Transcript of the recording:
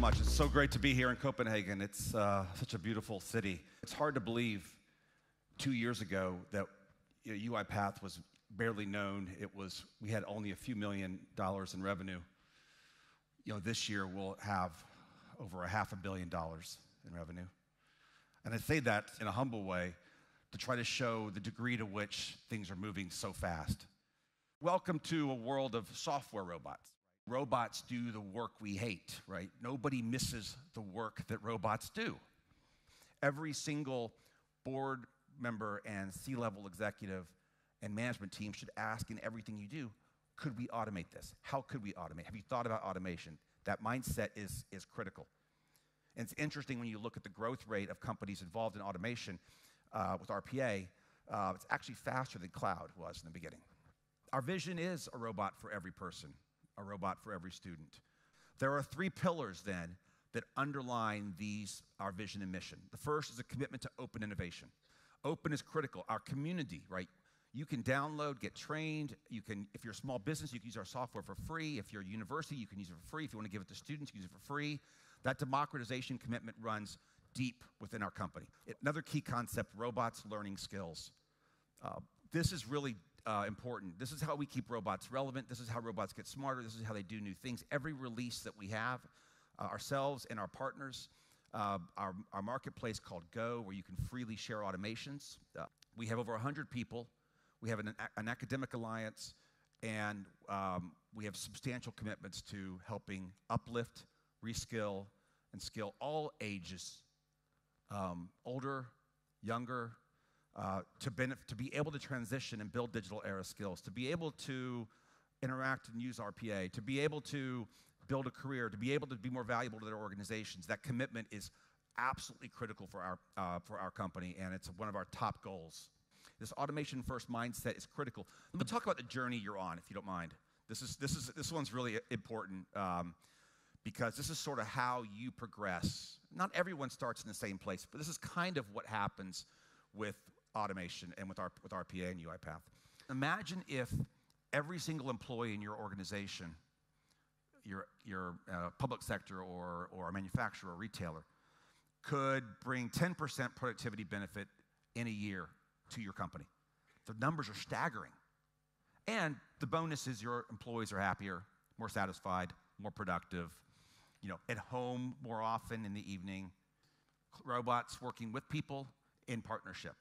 much. It's so great to be here in Copenhagen. It's uh, such a beautiful city. It's hard to believe two years ago that you know, UiPath was barely known. It was we had only a few million dollars in revenue. You know, this year we'll have over a half a billion dollars in revenue. And I say that in a humble way to try to show the degree to which things are moving so fast. Welcome to a world of software robots. Robots do the work we hate, right? Nobody misses the work that robots do. Every single board member and C level executive and management team should ask in everything you do could we automate this? How could we automate? Have you thought about automation? That mindset is, is critical. And it's interesting when you look at the growth rate of companies involved in automation uh, with RPA, uh, it's actually faster than cloud was in the beginning. Our vision is a robot for every person, a robot for every student. There are three pillars then that underline these our vision and mission. The first is a commitment to open innovation. Open is critical. Our community, right? You can download, get trained. You can, if you're a small business, you can use our software for free. If you're a university, you can use it for free. If you want to give it to students, you can use it for free. That democratization commitment runs deep within our company. Another key concept robots learning skills. Uh, this is really uh, important. This is how we keep robots relevant. This is how robots get smarter. This is how they do new things. Every release that we have, uh, ourselves and our partners, uh, our, our marketplace called Go, where you can freely share automations. Uh, we have over 100 people. We have an, an academic alliance, and um, we have substantial commitments to helping uplift, reskill, and skill all ages um, older, younger, uh, to, to be able to transition and build digital era skills, to be able to interact and use RPA, to be able to build a career, to be able to be more valuable to their organizations. That commitment is absolutely critical for our, uh, for our company, and it's one of our top goals. This automation first mindset is critical. Let me talk about the journey you're on, if you don't mind. This, is, this, is, this one's really important um, because this is sort of how you progress. Not everyone starts in the same place, but this is kind of what happens with automation and with, our, with RPA and UiPath. Imagine if every single employee in your organization, your, your uh, public sector or, or a manufacturer or retailer, could bring 10% productivity benefit in a year to your company. The numbers are staggering. And the bonus is your employees are happier, more satisfied, more productive, you know, at home more often in the evening. Robots working with people in partnership.